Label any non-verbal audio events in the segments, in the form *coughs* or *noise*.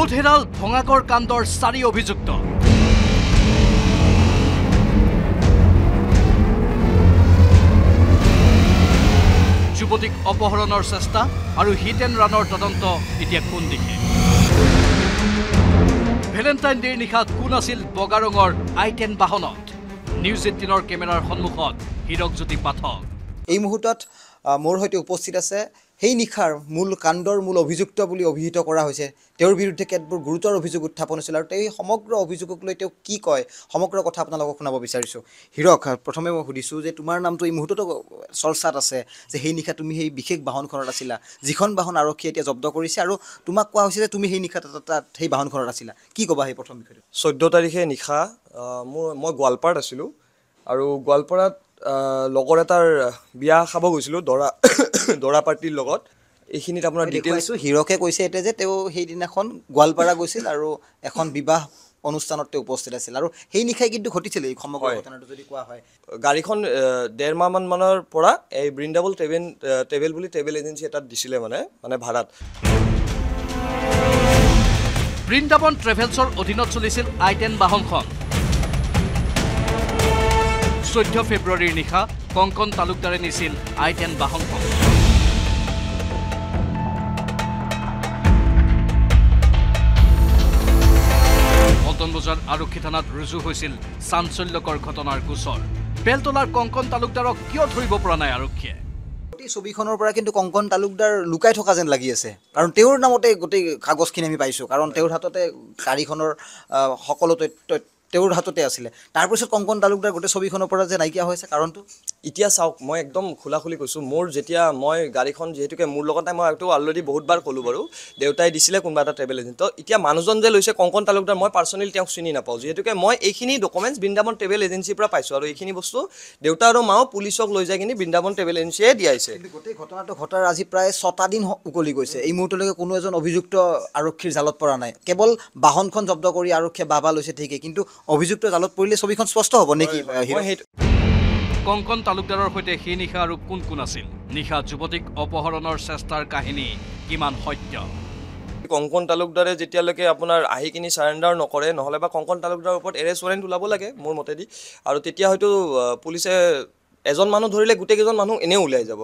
গোট হেৰাল ভঙাগড় কাণ্ডৰ চাৰি অভিযুক্ত। যুৱতীক অপহৰণৰ চেষ্টা আৰু হিট এণ্ড ৰাণৰ তদন্ত এতিয়া কোন দিশে? ভেলেণ্টাইন ডেৰ নিশা কোন আছিল বগা ৰঙৰ আই টেন বাহনত? নিউজ এইটিনৰ কেমেৰাৰ সন্মুখত হীৰকজ্যোতি পাঠক। এই মুহূৰ্তত মোৰ সৈতে উপস্থিত আছে সেই নিশাৰ মূল কাণ্ডৰ মূল অভিযুক্ত বুলি অভিহিত কৰা হৈছে। তেওঁৰ বিৰুদ্ধে কেতবোৰ গুৰুতৰ অভিযোগ উত্থাপন হৈছিল আৰু তেওঁ এই সমগ্ৰ অভিযোগক লৈ তেওঁ কি কয় সমগ্ৰ কথা আপোনালোকক শুনাব বিচাৰিছোঁ। হীৰক প্ৰথমে মই সুধিছোঁ যে তোমাৰ নামটো এই মুহূৰ্ততো চৰ্চাত আছে যে সেই নিশা তুমি সেই বিশেষ বাহনখনত আছিলা যিখন বাহন আৰক্ষীয়ে এতিয়া জব্দ কৰিছে আৰু তোমাক কোৱা হৈছে যে তুমি সেই নিশা তাত সেই বাহনখনত আছিলা। কি ক'বা সেই প্ৰথম বিষয়টো? চৈধ্য তাৰিখে নিশা মোৰ মই গোৱালপাৰাত আছিলোঁ আৰু গোৱালপাৰাত লগৰ এটাৰ বিয়া খাব গৈছিলোঁ দৰা *coughs* দৰা পাৰ্টিৰ লগত। এইখিনিত আপোনাৰ ডিটেইলছ দেখুৱাইছোঁ হীৰকে কৈছে এতিয়া যে তেওঁ সেইদিনাখন গোৱালপাৰা গৈছিল আৰু এখন বিবাহ অনুষ্ঠানত তেওঁ উপস্থিত আছিল। আৰু সেই নিশাই কিন্তু ঘটিছিল এই সমগ্ৰ। ঘটনাটো যদি কোৱা হয়। গাড়ীখন ডেৰ মাহমান মানৰ পৰা এই বৃন্দাবল ট্ৰেভেল ট্ৰেভেল বুলি ট্ৰেভেল এজেঞ্চি এটাত দিছিলে মানে মানে ভাড়াত। বৃন্দাবন ট্ৰেভেলছৰ অধীনত চলিছিল আই টেন বাহনখন। চৈধ্য ফেব্ৰুৱাৰীৰ নিশা কংকন তালুকদাৰে নিছিল আই টেন বাহনখন পল্টন বজাৰ আৰক্ষী থানাত ৰুজু হৈছিল চাঞ্চল্যকৰ ঘটনাৰ গোচৰ। বেলতলাৰ কংকন তালুকদাৰক কিয় ধৰিব পৰা নাই আৰক্ষীয়ে? গোটেই ছবিখনৰ পৰা কিন্তু কংকন তালুকদাৰ লুকাই থকা যেন লাগি আছে। কাৰণ তেওঁৰ নামতে গোটেই কাগজখিনি আমি পাইছোঁ। কাৰণ তেওঁৰ হাততে গাড়ীখনৰ সকলো তথ্য তেওঁৰ হাততে আছিলে। তাৰপিছত কংকন তালুকদাৰ গোটেই ছবিখনৰ পৰা যে নাইকিয়া হৈছে কাৰণটো এতিয়া চাওক মই একদম খোলা খুলি কৈছোঁ মোৰ যেতিয়া মই গাড়ীখন যিহেতুকে মোৰ লগত নাই মই এইটো অলৰেডি বহুতবাৰ ক'লোঁ বাৰু দেউতাই দিছিলে কোনোবা এটা ট্ৰেভেল এজেণ্ট তো এতিয়া মানুহজন যে লৈছে কংকন তালুকদাৰ মই পাৰ্চনেলি তেওঁক চিনি নাপাওঁ। যিহেতুকে মই এইখিনি ডকুমেণ্টছ বৃন্দাবন ট্ৰেভেল এজেঞ্চিৰ পৰা পাইছোঁ আৰু এইখিনি বস্তু দেউতা আৰু মাও পুলিচক লৈ যাই কিনি বৃন্দাবন ট্ৰেভেল এজেঞ্চিয়ে দিয়াইছে কিন্তু গোটেই ঘটনাটো ঘটাৰ আজি প্ৰায় ছটা দিন উকলি গৈছে। এই মুহূৰ্তলৈকে কোনো এজন অভিযুক্ত আৰক্ষীৰ জালত পৰা নাই। কেৱল বাহনখন জব্দ কৰি আৰক্ষীয়ে বাবা লৈছে ঠিকেই কিন্তু অভিযুক্ত জালত পৰিলে ছবিখন স্পষ্ট হ'ব নেকি? সেইটো কংকন তালুকদাৰৰ সৈতে সেই নিশা আৰু কোন কোন আছিল? নিশা যুৱতীক অপহৰণৰ চেষ্টাৰ কাহিনী কিমান সত্য? কংকন তালুকদাৰে যেতিয়ালৈকে আপোনাৰ আহি কিনি চাৰেণ্ডাৰ নকৰে নহ'লে বা কংকন তালুকদাৰৰ ওপৰত এৰেষ্ট ৱাৰেণ্ট ওলাব লাগে মোৰ মতেদি আৰু তেতিয়া হয়তো পুলিচে এজন মানুহ ধৰিলে গোটেইকেইজন মানুহ এনেও ওলাই যাব।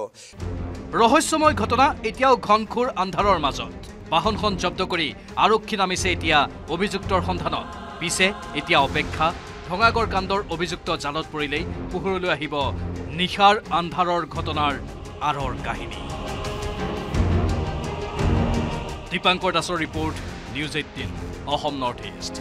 ৰহস্যময় ঘটনা এতিয়াও ঘনঘোৰ আন্ধাৰৰ মাজত। বাহনখন জব্দ কৰি আৰক্ষী নামিছে এতিয়া অভিযুক্তৰ সন্ধানত। পিছে এতিয়া অপেক্ষা ভঙাগড় কাণ্ডৰ অভিযুক্ত জালত পৰিলেই পোহৰলৈ আহিব নিশাৰ আন্ধাৰৰ ঘটনাৰ আঁৰৰ কাহিনী। দীপাংকৰ দাসৰ report news eighteen Assam north east.